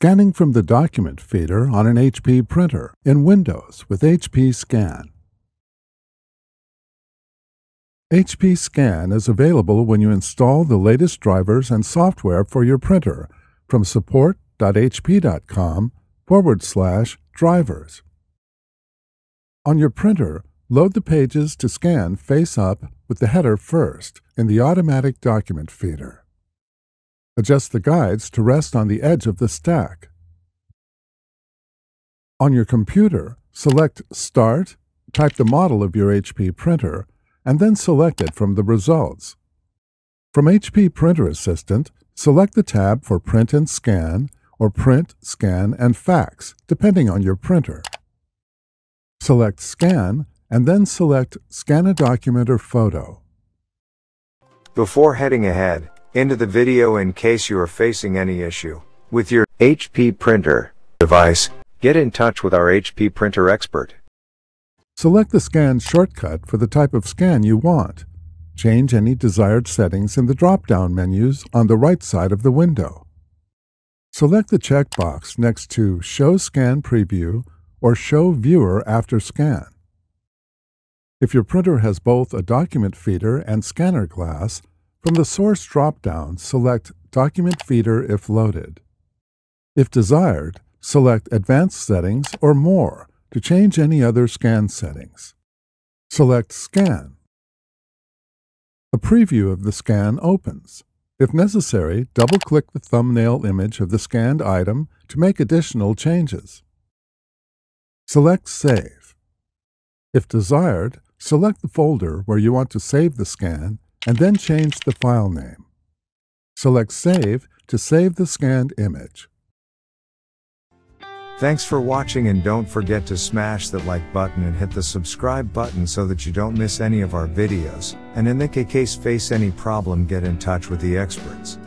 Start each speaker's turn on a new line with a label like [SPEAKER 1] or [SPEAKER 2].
[SPEAKER 1] Scanning from the document feeder on an HP printer in Windows with HP Scan. HP Scan is available when you install the latest drivers and software for your printer from support.hp.com forward slash drivers. On your printer, load the pages to scan face up with the header first in the automatic document feeder. Adjust the guides to rest on the edge of the stack. On your computer, select Start, type the model of your HP printer, and then select it from the results. From HP Printer Assistant, select the tab for Print and Scan or Print, Scan, and Fax, depending on your printer. Select Scan and then select Scan a document or photo.
[SPEAKER 2] Before heading ahead into the video in case you are facing any issue with your HP printer device, get in touch with our HP printer expert.
[SPEAKER 1] Select the Scan shortcut for the type of scan you want. Change any desired settings in the drop-down menus on the right side of the window. Select the checkbox next to Show Scan Preview or Show Viewer After Scan. If your printer has both a document feeder and scanner glass, from the Source drop-down, select Document Feeder if loaded. If desired, select Advanced Settings or More to change any other scan settings. Select Scan. A preview of the scan opens. If necessary, double-click the thumbnail image of the scanned item to make additional changes. Select Save. If desired, select the folder where you want to save the scan and then change the file name. Select Save to save the scanned image.
[SPEAKER 2] Thanks for watching and don't forget to smash that like button and hit the subscribe button so that you don't miss any of our videos, and in the case face any problem get in touch with the experts.